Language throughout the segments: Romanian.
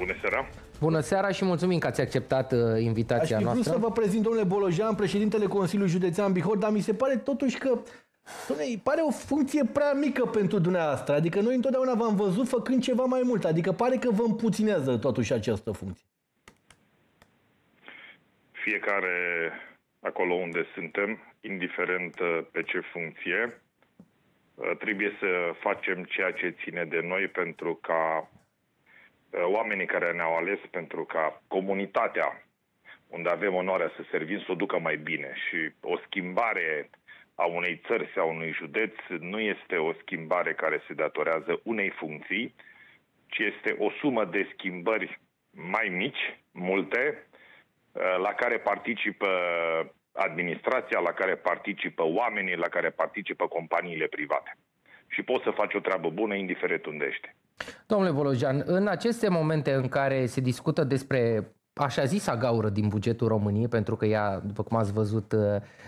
Bună seara! Bună seara și mulțumim că ați acceptat uh, invitația Aș fi noastră. vrut să vă prezint, domnule Bolojan, președintele Consiliului Județean Bihor, dar mi se pare totuși că Dom'le, îi pare o funcție prea mică pentru dumneavoastră. Adică noi întotdeauna v-am văzut făcând ceva mai mult. Adică pare că vă împuținează totuși această funcție. Fiecare acolo unde suntem, indiferent uh, pe ce funcție, uh, trebuie să facem ceea ce ține de noi pentru ca uh, oamenii care ne-au ales, pentru ca comunitatea unde avem onoarea să servim să o ducă mai bine și o schimbare a unei țări sau a unui județ nu este o schimbare care se datorează unei funcții, ci este o sumă de schimbări mai mici, multe, la care participă administrația, la care participă oamenii, la care participă companiile private. Și poți să faci o treabă bună indiferent unde ești. Domnule Volojan, în aceste momente în care se discută despre așa zisa gaură din bugetul României, pentru că ea, după cum ați văzut,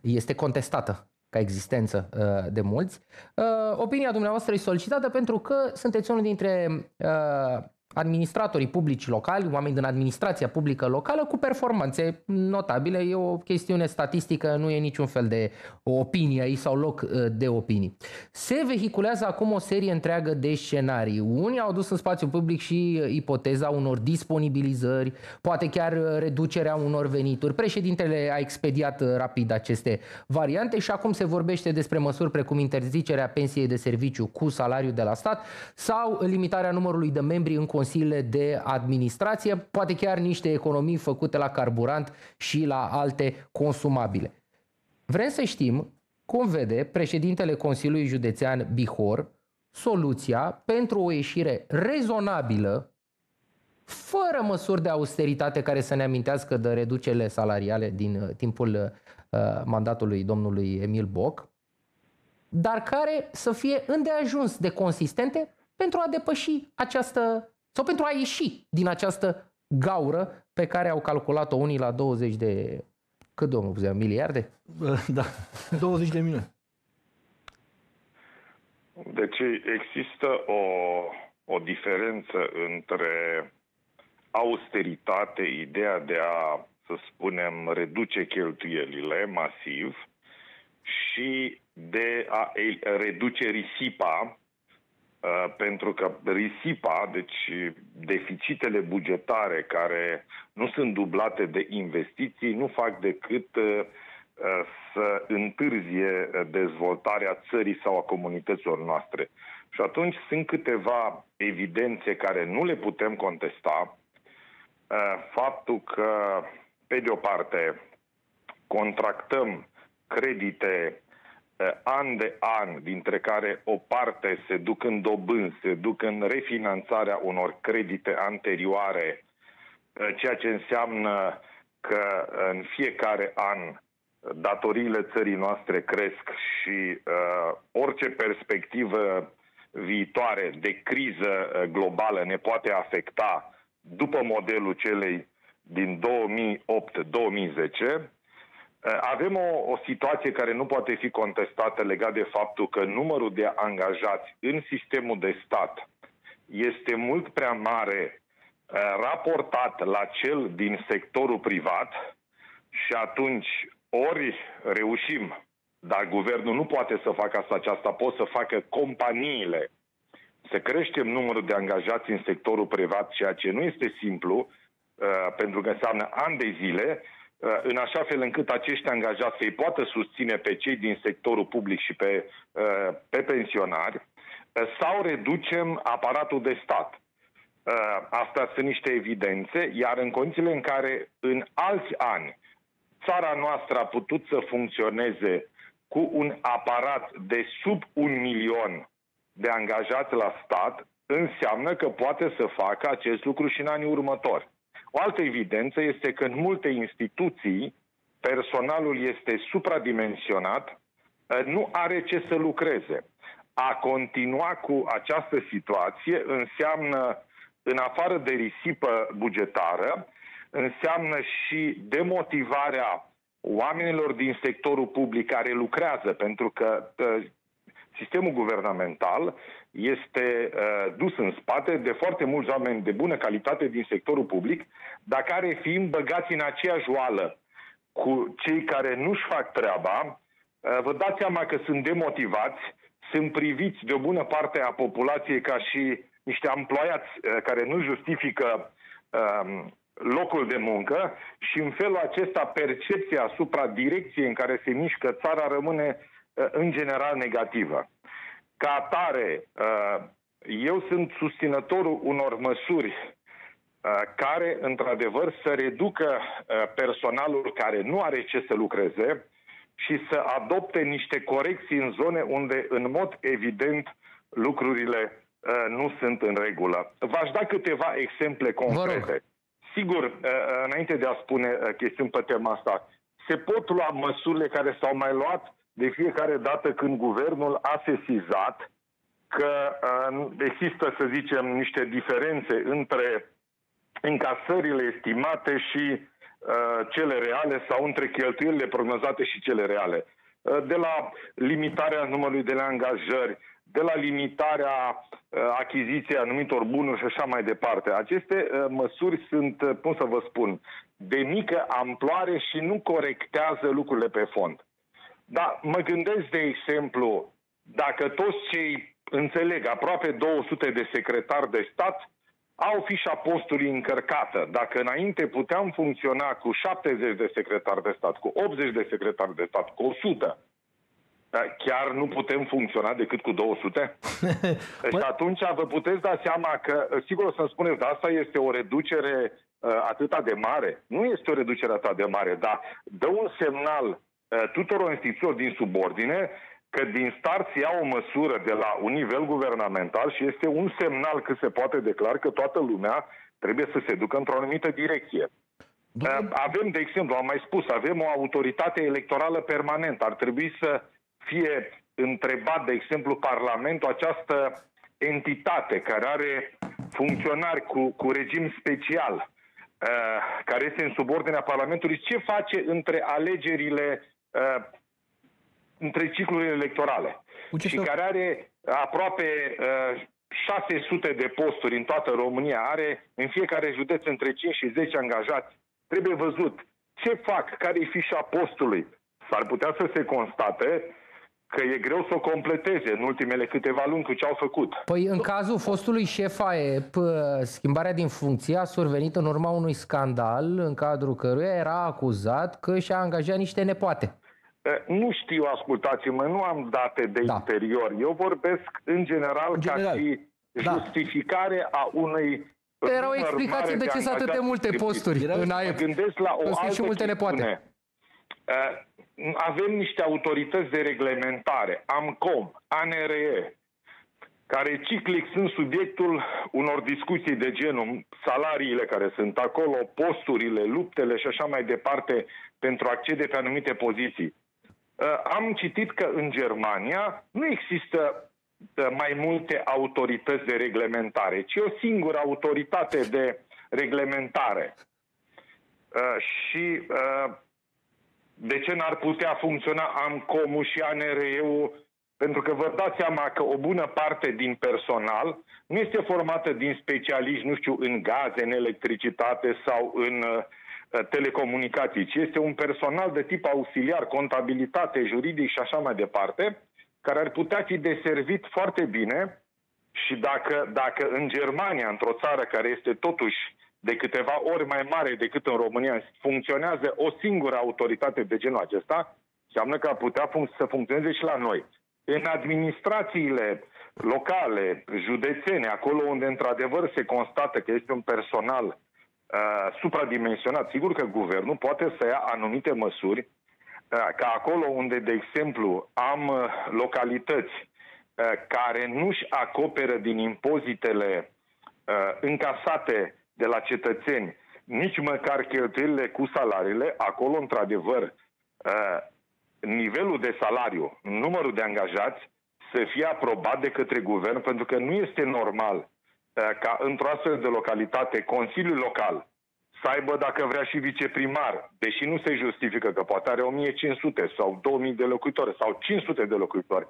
este contestată ca existență uh, de mulți. Uh, opinia dumneavoastră e solicitată pentru că sunteți unul dintre uh, administratorii publici locali, oameni din administrația publică locală cu performanțe notabile. E o chestiune statistică, nu e niciun fel de opinie aici sau loc uh, de opinii. Se vehiculează acum o serie întreagă de scenarii. Unii au dus în spațiu public și ipoteza unor disponibilizări, poate chiar reducerea unor venituri. Președintele a expediat uh, rapid aceste variante și acum se vorbește despre măsuri precum interzicerea pensiei de serviciu cu salariu de la stat sau limitarea numărului de membri în consiliile de administrație, poate chiar niște economii făcute la carburant și la alte consumabile. Vrem să știm cum vede președintele Consiliului Județean Bihor soluția pentru o ieșire rezonabilă fără măsuri de austeritate care să ne amintească de reducerile salariale din uh, timpul uh, mandatului domnului Emil Boc, dar care să fie îndeajuns de consistente pentru a depăși această sau pentru a ieși din această gaură pe care au calculat-o unii la 20 de... Cât, domnul Buzea, miliarde? Da, 20 de milioane. Deci există o, o diferență între austeritate, ideea de a, să spunem, reduce cheltuielile masiv și de a reduce risipa Uh, pentru că risipa, deci deficitele bugetare care nu sunt dublate de investiții, nu fac decât uh, uh, să întârzie dezvoltarea țării sau a comunităților noastre. Și atunci sunt câteva evidențe care nu le putem contesta. Faptul că, pe de o parte, contractăm credite Eh, an de an, dintre care o parte se duc în dobânzi, se duc în refinanțarea unor credite anterioare, eh, ceea ce înseamnă că în fiecare an datoriile țării noastre cresc și uh, orice perspectivă viitoare de criză globală ne poate afecta după modelul celei din 2008-2010, Eh, avem o, o situație care nu poate fi contestată legat de faptul că numărul de angajați în sistemul de stat este mult prea mare eh, raportat la cel din sectorul privat și atunci ori reușim, dar guvernul nu poate să facă asta, aceasta pot să facă companiile. Să creștem numărul de angajați în sectorul privat, ceea ce nu este simplu, uh, pentru că înseamnă ani de zile, Uh, în așa fel încât acești angajați să-i poată susține pe cei din sectorul public și pe, uh, pe pensionari, uh, sau reducem aparatul de stat. Asta sunt niște evidențe, iar în condițiile în care în alți ani țara noastră a putut să funcționeze cu un aparat de sub un milion de angajați la stat, înseamnă că poate să facă acest lucru și în anii următori. O altă evidență este că în multe instituții personalul este supradimensionat, eh, nu are ce să lucreze. A continua cu această situație înseamnă, în afară de risipă bugetară, înseamnă și demotivarea oamenilor din sectorul public care lucrează, pentru că eh, sistemul guvernamental este uh, dus în spate de foarte mulți oameni de bună calitate din sectorul public, dar care fiind băgați în aceeași oală cu cei care nu-și fac treaba, uh, vă dați seama că sunt demotivați, sunt priviți de o bună parte a populației ca și niște amploiați uh, care nu justifică uh, locul de muncă și în felul acesta percepția asupra direcției în care se mișcă țara rămâne uh, în general negativă. Ca atare, uh, eu sunt susținătorul unor măsuri uh, care, într-adevăr, să reducă personalul care nu are ce să lucreze și să adopte niște corecții în zone unde, în mod evident, lucrurile nu sunt în regulă. V-aș da câteva exemple concrete. Sigur, uh, uh, înainte de a spune uh, chestiuni pe tema asta, se pot lua măsurile care s-au mai luat de fiecare dată când guvernul a sesizat că există, să zicem, niște diferențe între încasările estimate și cele reale sau între cheltuielile prognozate și cele reale. De la limitarea numărului de angajări, de la limitarea uh, achiziției anumitor bunuri și așa mai departe. Aceste uh, măsuri sunt, uh, cum să vă spun, de mică amploare și nu corectează lucrurile pe fond. Dar mă gândesc, de exemplu, dacă toți cei, înțeleg, aproape 200 de secretari de stat au fișa postului încărcată. Dacă înainte puteam funcționa cu 70 de secretari de stat, cu 80 de secretari de stat, cu 100, da, chiar nu putem funcționa decât cu 200? și atunci vă puteți da seama că, sigur o să-mi spuneți, da, asta este o reducere uh, atâta de mare. Nu este o reducere atât de mare, dar dă un semnal uh, tuturor instituțiilor din subordine că din start se ia o măsură de la un nivel guvernamental și este un semnal că se poate declara că toată lumea trebuie să se ducă într-o anumită direcție. Uh, avem, de exemplu, am mai spus, avem o autoritate electorală permanentă. Ar trebui să fie întrebat, de exemplu, Parlamentul, această entitate care are funcționari cu, cu regim special, uh, care este în subordinea Parlamentului, ce face între alegerile, uh, între ciclurile electorale? Uite și care are aproape uh, 600 de posturi în toată România, are în fiecare județ între 5 și 10 angajați. Trebuie văzut ce fac, care e fișa postului. S-ar putea să se constate că e greu să o completeze în ultimele câteva luni cu ce au făcut. Păi în cazul fostului șef AEP, schimbarea din funcție a survenit în urma unui scandal în cadrul căruia era acuzat că și-a angajat niște nepoate. Nu știu, ascultați-mă, nu am date de da. interior. Eu vorbesc în general, în general. ca și da. justificare a unei era o explicație de ce sunt atât de multe posturi în AEP. Gândesc la o altă și multe nepoate avem niște autorități de reglementare, AMCOM, ANRE, care ciclic sunt subiectul unor discuții de genul salariile care sunt acolo, posturile, luptele și așa mai departe pentru a accede pe anumite poziții. Uh, am citit că în Germania nu există uh, mai multe autorități de reglementare, ci o singură autoritate de reglementare. Uh, și de ce n-ar putea funcționa AMCOM-ul și ANRE-ul? Pentru că vă dați seama că o bună parte din personal nu este formată din specialiști, nu știu, în gaze, în electricitate sau în uh, telecomunicații, ci este un personal de tip auxiliar, contabilitate, juridic și așa mai departe, care ar putea fi deservit foarte bine și dacă, dacă în Germania, într-o țară care este totuși de câteva ori mai mare decât în România, funcționează o singură autoritate de genul acesta, înseamnă că ar putea func- să funcționeze și la noi. În administrațiile locale, județene, acolo unde într-adevăr se constată că este un personal uh, supradimensionat, sigur că guvernul poate să ia anumite măsuri uh, ca acolo unde, de exemplu, am uh, localități uh, care nu-și acoperă din impozitele uh, încasate de la cetățeni, nici măcar cheltuielile cu salariile, acolo, într-adevăr, uh, nivelul de salariu, numărul de angajați, să fie aprobat de către guvern, pentru că nu este normal uh, ca într-o astfel de localitate Consiliul Local să aibă, dacă vrea, și viceprimar, deși nu se justifică că poate are 1500 sau 2000 de locuitori sau 500 de locuitori,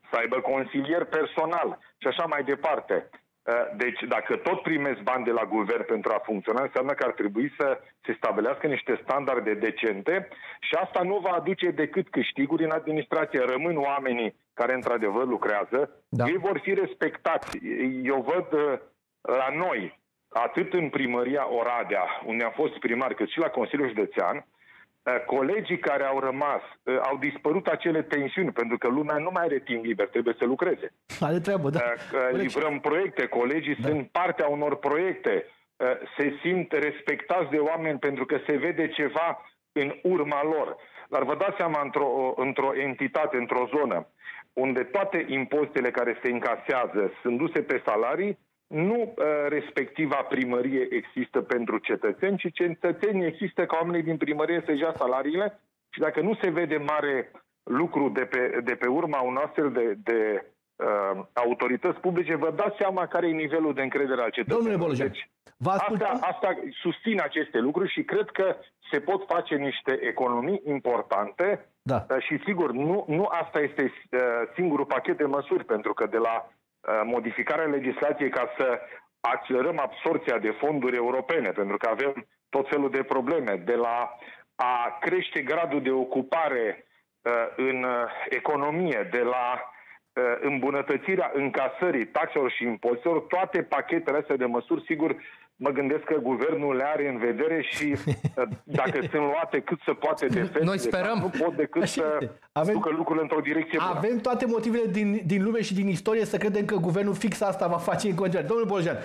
să să aibă consilier personal și așa mai departe. Uh, deci, dacă tot primesc bani de la guvern pentru a funcționa, înseamnă că ar trebui să se stabilească niște standarde decente și asta nu va aduce decât câștiguri în administrație. Rămân oamenii care într-adevăr lucrează, da. ei vor fi respectați. Eu văd uh, la noi, atât în primăria Oradea, unde am fost primar, cât și la Consiliul Județean, Eh, colegii care au rămas, eh, au dispărut acele tensiuni, pentru că lumea nu mai are timp liber, trebuie să lucreze. Are treabă, da. Eh, livrăm proiecte, colegii da. sunt partea unor proiecte, se simt respectați de oameni pentru că se vede ceva în urma lor. Dar vă dați seama, într-o, într-o entitate, într-o zonă, unde toate impozitele care se încasează sunt duse pe salarii, nu uh, respectiva primărie există pentru cetățeni, ci cetățenii există ca oamenii din primărie să ia salariile și dacă nu se vede mare lucru de pe, de pe urma unor astfel de, de uh, autorități publice, vă dați seama care e nivelul de încredere al cetățenilor. Domnule Bolojan, deci, vă asta, asta susține aceste lucruri și cred că se pot face niște economii importante da. Uh, și sigur, nu, nu asta este uh, singurul pachet de măsuri, pentru că de la Uh, modificarea legislației ca să accelerăm absorția de fonduri europene, pentru că avem tot felul de probleme, de la a crește gradul de ocupare uh, în uh, economie, de la îmbunătățirea încasării taxelor și impozitelor, toate pachetele astea de măsuri, sigur, mă gândesc că guvernul le are în vedere și uh, dacă sunt luate cât să poate de fel, Noi sperăm. nu pot decât Așa să avem, ducă lucrurile într-o direcție bună. Avem toate motivele din, din lume și din istorie să credem că guvernul fix asta va face în continuare. Domnul Boljan,